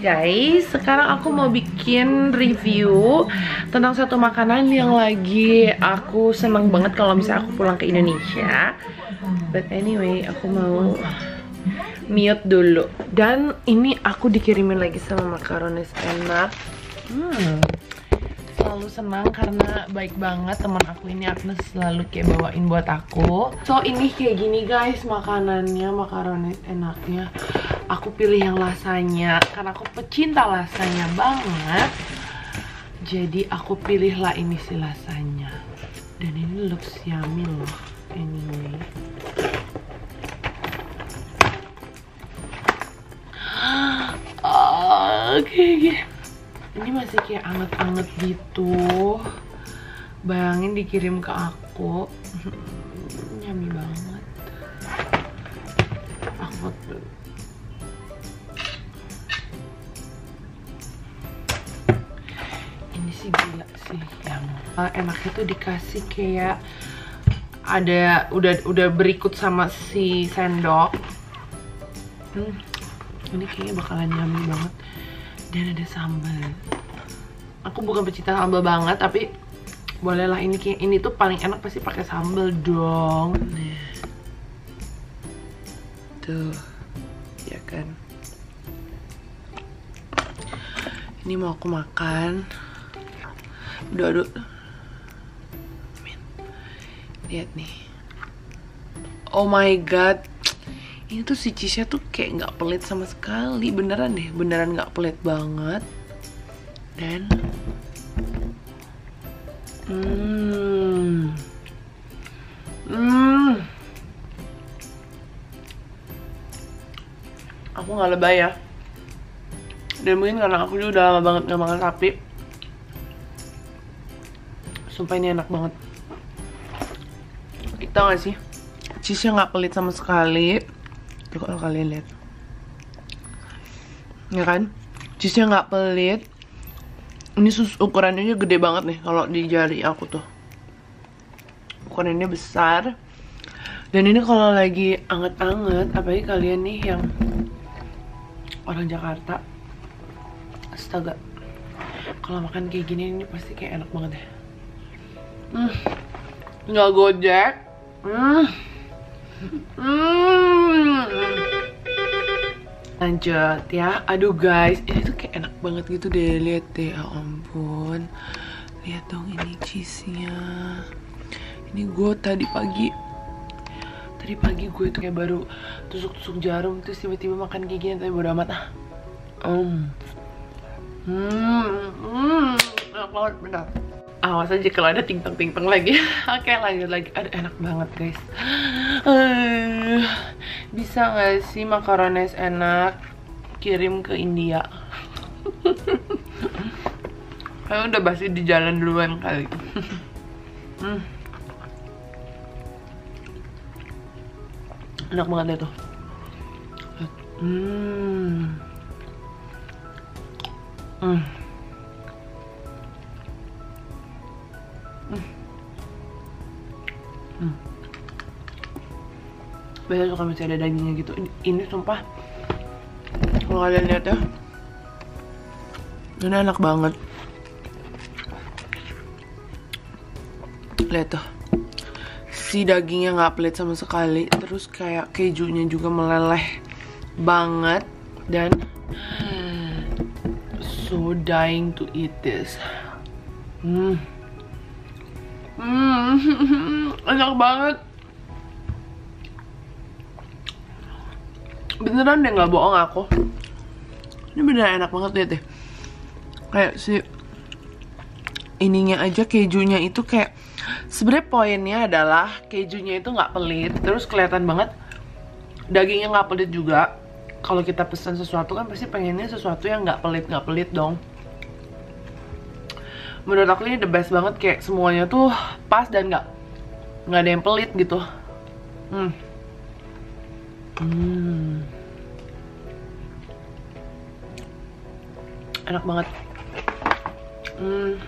guys, sekarang aku mau bikin review tentang satu makanan yang lagi aku seneng banget kalau misalnya aku pulang ke Indonesia. But anyway, aku mau mute dulu. Dan ini aku dikirimin lagi sama makaronis enak. Hmm, selalu senang karena baik banget teman aku ini Agnes selalu kayak bawain buat aku. So ini kayak gini guys makanannya, makaronis enaknya aku pilih yang lasanya karena aku pecinta lasanya banget jadi aku pilihlah ini si lasanya dan ini looks yummy loh anyway oke okay. Ini masih kayak anget-anget gitu. Bayangin dikirim ke aku. Yummy banget. Aku ini sih gila sih. Yang enaknya tuh dikasih kayak ada udah udah berikut sama si sendok. Hmm, ini kayaknya bakalan yummy banget dan ada sambal aku bukan pecinta sambal banget tapi bolehlah ini ini tuh paling enak pasti pakai sambal dong tuh ya kan ini mau aku makan Aduh, aduh. Lihat nih. Oh my god. Ini tuh si cheese-nya tuh kayak nggak pelit sama sekali. Beneran deh, beneran nggak pelit banget. Dan Hmm. Hmm. Aku nggak lebay ya. Dan mungkin karena aku juga udah lama banget nggak makan sapi Sumpah ini enak banget. Kita gak sih? Cheese-nya gak pelit sama sekali. Kalian lihat. Ya kan? Cheese-nya gak pelit. Ini sus ukurannya gede banget nih kalau di jari aku tuh. Ukurannya besar. Dan ini kalau lagi anget-anget, apalagi kalian nih yang orang Jakarta. Astaga. Kalau makan kayak gini ini pasti kayak enak banget ya. Hmm. Nggak gojek. Hmm. Hmm. Lanjut ya. Aduh guys, ini tuh kayak enak banget gitu deh. Lihat deh, ya ampun. Lihat dong ini cheese-nya. Ini gue tadi pagi Tadi pagi gue tuh kayak baru tusuk-tusuk jarum Terus tiba-tiba makan kayak gini Tapi bodo amat ah um. Hmm, hmm, enak banget, benar awas aja kalau ada ting tong ting tong lagi oke okay, lanjut lagi ada enak banget guys uh, bisa nggak sih makarones enak kirim ke India Kayaknya udah basi di jalan duluan kali hmm. enak banget tuh hmm. Hmm. Hmm. biasanya suka masih ada dagingnya gitu. Ini sumpah. Kalau kalian lihat ya. Ini enak banget. Lihat tuh. Si dagingnya nggak pelit sama sekali. Terus kayak kejunya juga meleleh banget. Dan so dying to eat this. Hmm. Hmm, enak banget. Beneran deh nggak bohong aku. Ini beneran enak banget lihat deh. Kayak si ininya aja kejunya itu kayak sebenarnya poinnya adalah kejunya itu nggak pelit, terus kelihatan banget dagingnya nggak pelit juga. Kalau kita pesan sesuatu kan pasti pengennya sesuatu yang nggak pelit nggak pelit dong menurut aku ini the best banget kayak semuanya tuh pas dan nggak nggak ada yang pelit gitu. Hmm. Hmm. Enak banget. Hmm.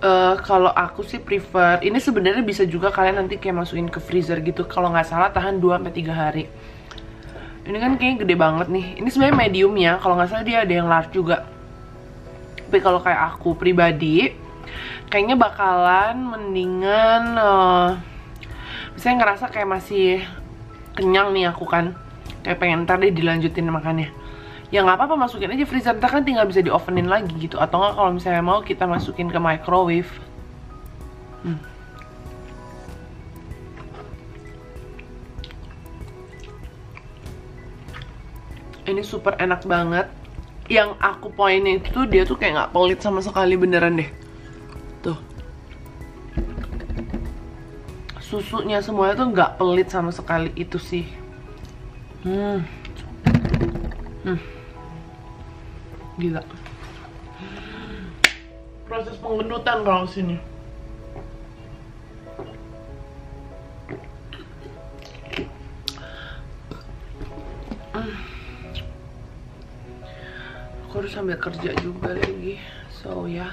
Uh, kalau aku sih prefer ini sebenarnya bisa juga kalian nanti kayak masukin ke freezer gitu. Kalau nggak salah tahan 2 sampai 3 hari. Ini kan kayaknya gede banget nih. Ini sebenarnya medium ya. Kalau nggak salah dia ada yang large juga. Tapi kalau kayak aku pribadi, kayaknya bakalan mendingan uh, misalnya ngerasa kayak masih kenyang nih aku kan. Kayak pengen ntar deh dilanjutin makannya. Ya nggak apa-apa masukin aja freezer ntar kan tinggal bisa di ovenin lagi gitu. Atau nggak kalau misalnya mau kita masukin ke microwave. Hmm. ini super enak banget yang aku poinnya itu dia tuh kayak nggak pelit sama sekali beneran deh. Tuh. Susunya semuanya tuh nggak pelit sama sekali itu sih. Hmm. Hmm. Gila. Proses penggendutan kalau sini aku harus sambil kerja juga lagi. So ya.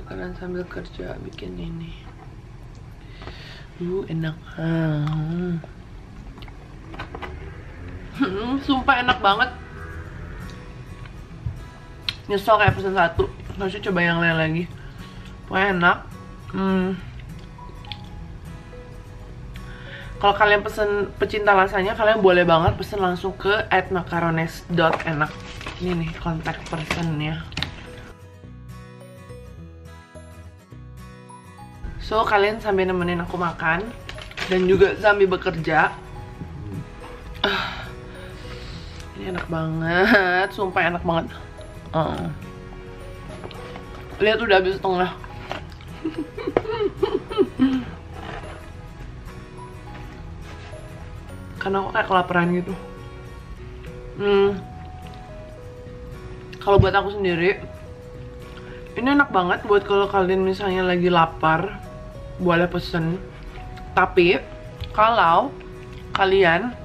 Bakalan sambil kerja bikin ini. Uh enak. Hmm. sumpah enak banget. Nyesel kayak pesan satu. Harusnya coba yang lain lagi. Pokoknya enak. Hmm. Kalau kalian pesen pecinta rasanya kalian boleh banget pesen langsung ke @macarones.enak ini nih kontak personnya. So kalian sambil nemenin aku makan dan juga sambil bekerja. Uh, ini enak banget sumpah enak banget. Uh. lihat udah habis setengah. Karena aku kayak kelaparan gitu. Hmm. Kalau buat aku sendiri ini enak banget buat kalau kalian misalnya lagi lapar boleh pesen tapi kalau kalian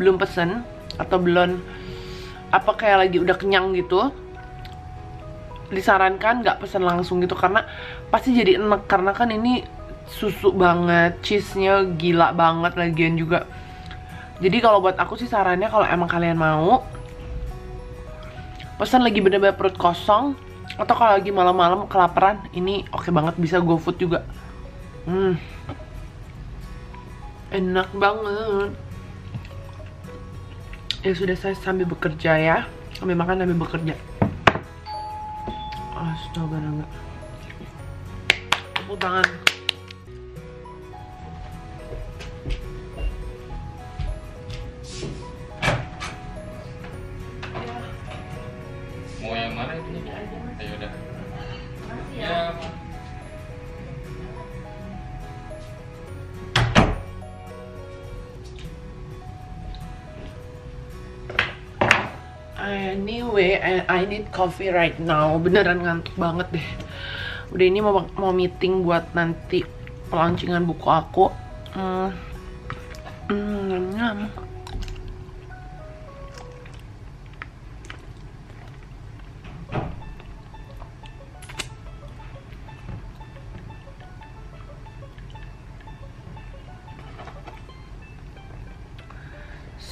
belum pesen atau belum apa kayak lagi udah kenyang gitu disarankan nggak pesen langsung gitu karena pasti jadi enak karena kan ini susu banget, cheese-nya gila banget lagian juga. Jadi kalau buat aku sih sarannya kalau emang kalian mau pesan lagi bener-bener perut kosong atau kalau lagi malam-malam kelaparan, ini oke okay banget bisa go food juga. Hmm. Enak banget. Ya sudah saya sambil bekerja ya. Sambil makan sambil bekerja. Astaga enggak. Tepuk tangan. Anyway, I, I need coffee right now. Beneran ngantuk banget deh. Udah ini mau mau meeting buat nanti pelancingan buku aku. Hmm. Hmm, nyam.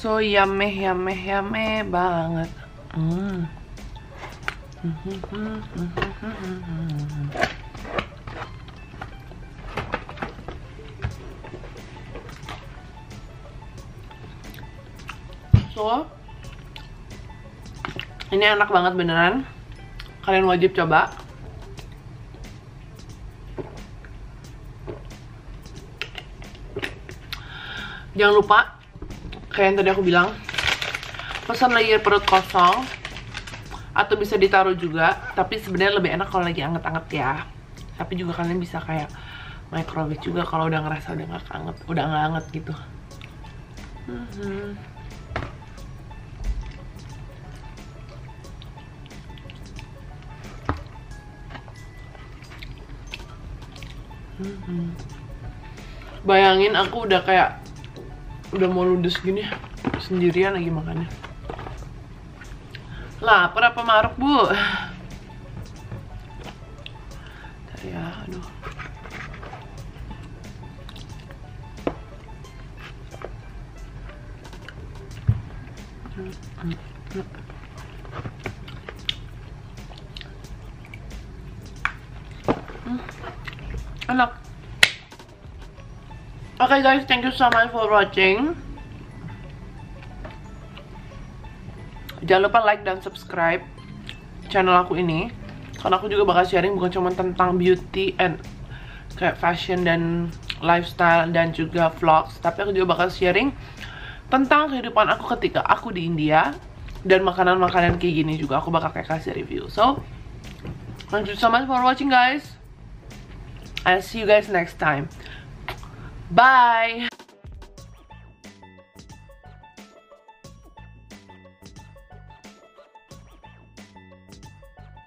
So yummy, yummy, yummy banget. Mm. So, ini enak banget beneran. Kalian wajib coba. Jangan lupa, kayak yang tadi aku bilang, pesan layer perut kosong atau bisa ditaruh juga tapi sebenarnya lebih enak kalau lagi anget-anget ya tapi juga kalian bisa kayak microwave juga kalau udah ngerasa udah nggak anget udah nggak anget gitu mm -hmm. -hmm. bayangin aku udah kayak udah mau ludes gini sendirian lagi makannya Lapar apa maruk, Bu? Ya, aduh. Okay guys, thank you so much for watching. Jangan lupa like dan subscribe channel aku ini. Karena aku juga bakal sharing bukan cuma tentang beauty and kayak fashion dan lifestyle dan juga vlogs. Tapi aku juga bakal sharing tentang kehidupan aku ketika aku di India. Dan makanan-makanan kayak gini juga aku bakal kayak kasih review. So, thank you so much for watching guys. I'll see you guys next time. Bye!